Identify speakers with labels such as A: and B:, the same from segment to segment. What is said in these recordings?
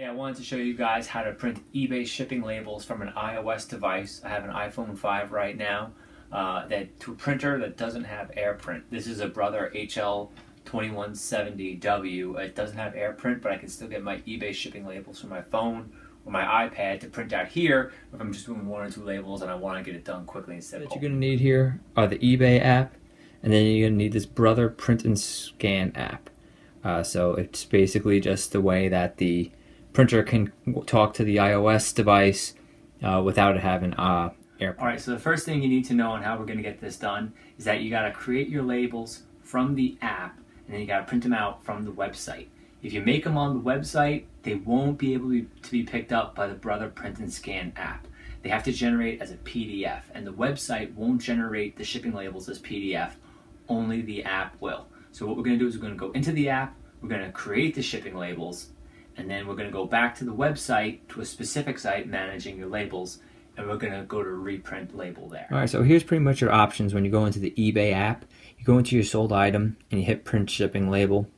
A: Hey, I wanted to show you guys how to print eBay shipping labels from an iOS device. I have an iPhone 5 right now uh, that to a printer that doesn't have AirPrint. This is a Brother HL2170W. It doesn't have AirPrint, but I can still get my eBay shipping labels from my phone or my iPad to print out here if I'm just doing one or two labels and I want to get it done quickly and simple.
B: What you're going to need here are the eBay app, and then you're going to need this Brother Print and Scan app. Uh, so it's basically just the way that the printer can talk to the iOS device uh, without it having uh, AirPrint.
A: All right, so the first thing you need to know on how we're going to get this done is that you got to create your labels from the app and then you got to print them out from the website. If you make them on the website, they won't be able to be picked up by the Brother Print and Scan app. They have to generate as a PDF, and the website won't generate the shipping labels as PDF, only the app will. So what we're going to do is we're going to go into the app, we're going to create the shipping labels, and then we're going to go back to the website to a specific site managing your labels and we're going to go to reprint label there.
B: All right, so here's pretty much your options when you go into the eBay app. You go into your sold item and you hit print shipping label.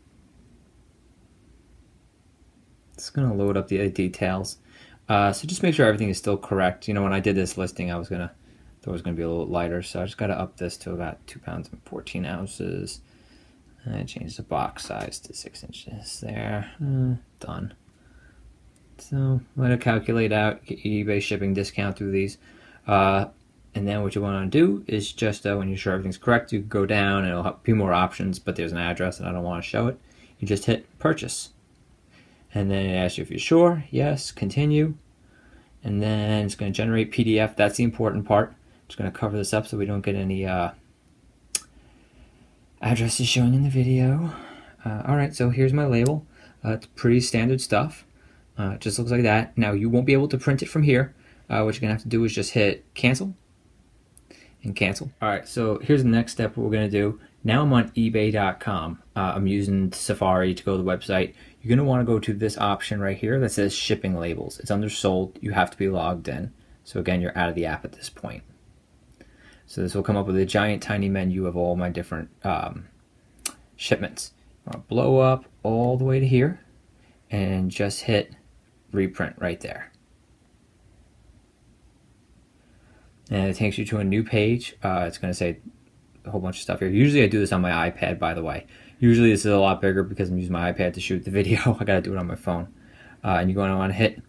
B: It's going to load up the details. Uh, so just make sure everything is still correct. You know, when I did this listing, I was going to, thought it was going to be a little lighter, so I just got to up this to about 2 pounds and 14 ounces. I changed the box size to 6 inches there. Uh, done. So let it calculate out eBay shipping discount through these. Uh, and then what you want to do is just uh, when you're sure everything's correct, you go down and it'll have a few more options, but there's an address and I don't want to show it. You just hit purchase. And then it asks you if you're sure. Yes, continue. And then it's going to generate PDF. That's the important part. Just going to cover this up so we don't get any uh, addresses showing in the video. Uh, all right, so here's my label. Uh, it's pretty standard stuff. Uh, it just looks like that. Now you won't be able to print it from here. Uh, what you're gonna have to do is just hit cancel and cancel. All right, so here's the next step we're gonna do. Now I'm on ebay.com. Uh, I'm using Safari to go to the website. You're gonna wanna go to this option right here that says shipping labels. It's under sold, you have to be logged in. So again, you're out of the app at this point. So this will come up with a giant tiny menu of all my different um, shipments. I'll blow up all the way to here and just hit reprint right there. And it takes you to a new page. Uh, it's going to say a whole bunch of stuff here. Usually I do this on my iPad, by the way. Usually this is a lot bigger because I'm using my iPad to shoot the video. I got to do it on my phone. Uh, and you're going to want to hit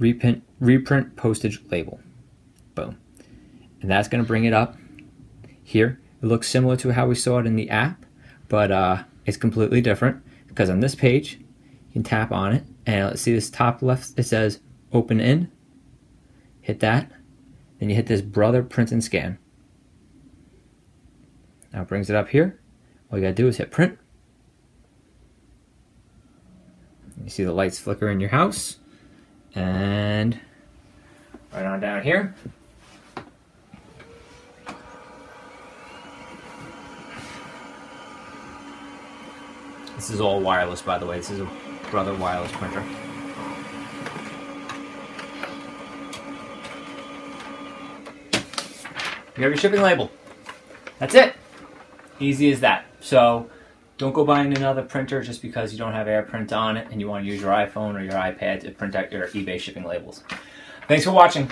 B: reprint, reprint postage label. Boom. And that's going to bring it up here. It looks similar to how we saw it in the app, but uh, it's completely different because on this page, you can tap on it and let's see this top left, it says open in. Hit that. Then you hit this brother print and scan. Now it brings it up here. All you gotta do is hit print. You see the lights flicker in your house. And right on down here. This is all wireless, by the way. This is a Brother wireless printer. You have your shipping label. That's it. Easy as that. So don't go buying another printer just because you don't have AirPrint on it and you want to use your iPhone or your iPad to print out your eBay shipping labels. Thanks for watching.